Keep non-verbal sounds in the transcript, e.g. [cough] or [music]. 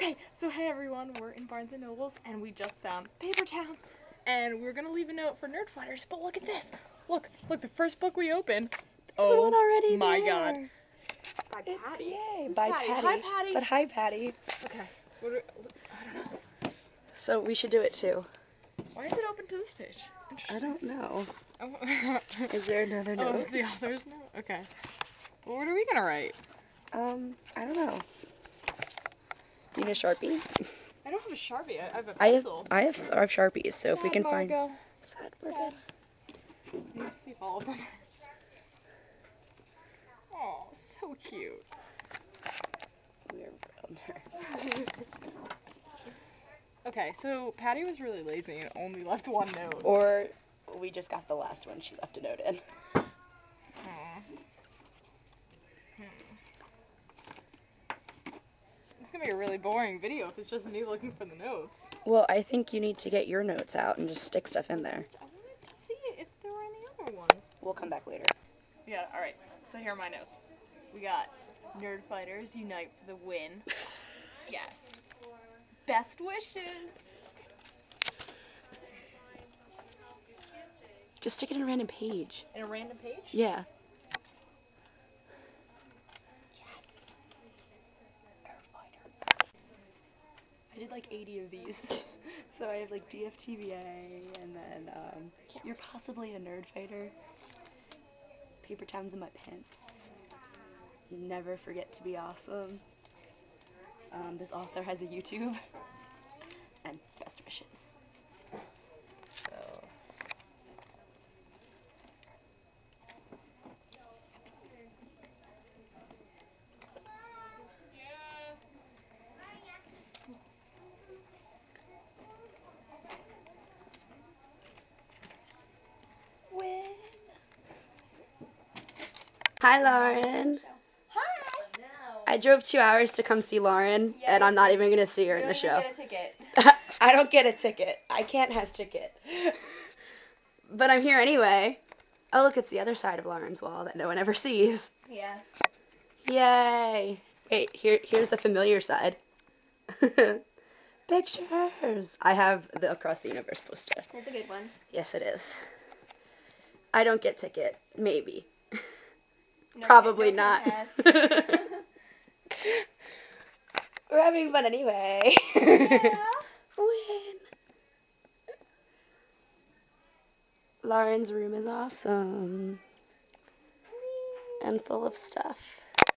Okay, so hey everyone, we're in Barnes and Nobles and we just found Paper Towns and we're gonna leave a note for Nerd Fighters, but look at this. Look, look, the first book we opened. There's oh one already my there. god. By It's Patty. yay. Who's Bye, Patty? Patty. Hi, Patty. But hi, Patty. Okay. What do, I don't know. So we should do it too. Why is it open to this page? I don't know. [laughs] Oh, Is there another oh, note? it's the author's note? Okay. Well, what are we gonna write? Um, I don't know. You need a sharpie? I don't have a Sharpie, I have a I have pencil. I have I have sharpies, so if we Sad can find sad, we're Sad. I need to see all of them. [laughs] Oh, so cute. We're real nerds. [laughs] Okay, so Patty was really lazy and only left one note. Or we just got the last one. She left a note in. It's gonna be a really boring video if it's just me looking for the notes. Well, I think you need to get your notes out and just stick stuff in there. I wanted to see if there were any other ones. We'll come back later. Yeah, alright. So here are my notes. We got Nerd Fighters Unite for the win. [laughs] Yes. Best wishes. Just stick it in a random page. In a random page? Yeah. I did like 80 of these. [laughs] so I have like DFTBA and then um, you're possibly a nerd fighter. Paper towns in my pants. Never forget to be awesome. Um, this author has a YouTube. [laughs] And best wishes. Hi, Lauren. Hi! I drove two hours to come see Lauren, and I'm not even gonna see her in the show. [laughs] I don't get a ticket. I can't has ticket. [laughs] but I'm here anyway. Oh, look, it's the other side of Lauren's wall that no one ever sees. Yeah. Yay! Wait, here, here's the familiar side. [laughs] Pictures. I have the Across the Universe poster. That's a good one. Yes, it is. I don't get ticket. Maybe. Probably not. [laughs] We're having fun anyway. [laughs] Win. Lauren's room is awesome. And full of stuff.